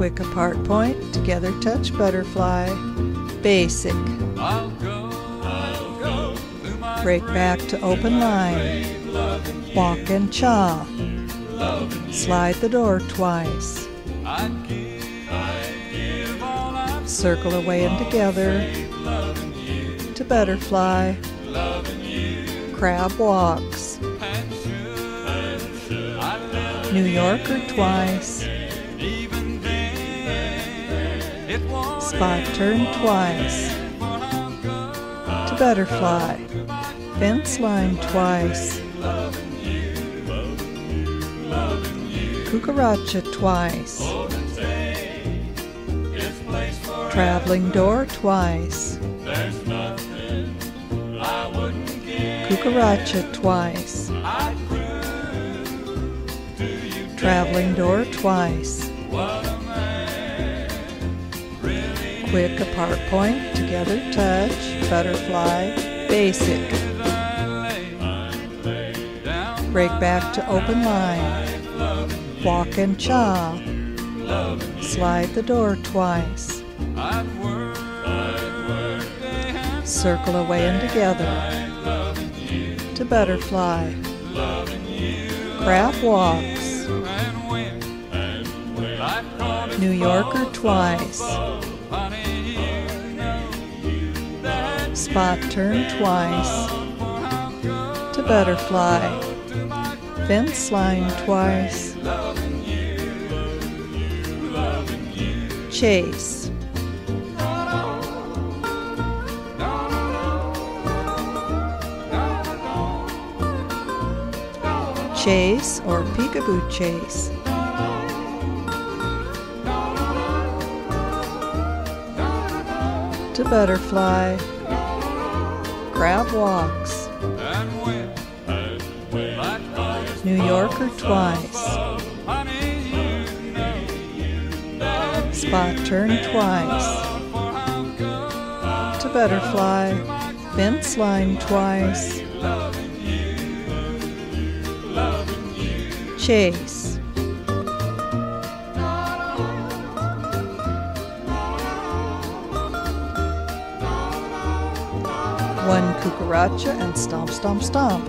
quick apart point, together touch butterfly, basic. Break back to open line, walk and cha. Slide the door twice. Circle away and together to butterfly, crab walks. New Yorker twice. Spot turn twice. To butterfly. Fence line twice. Cucaracha twice. Traveling door twice. Cucaracha twice. Traveling door twice. Quick apart point, together touch, butterfly, basic. Break back to open line. Walk and cha. Slide the door twice. Circle away and together. To butterfly. Crab walks. New Yorker twice. Spot turn twice. To butterfly. Fence line twice. Chase. Chase or peekaboo chase. To butterfly. Crab walks. New Yorker twice. Spot turn twice. To butterfly. Fence line twice. Chase. one cucaracha and stomp, stomp, stomp.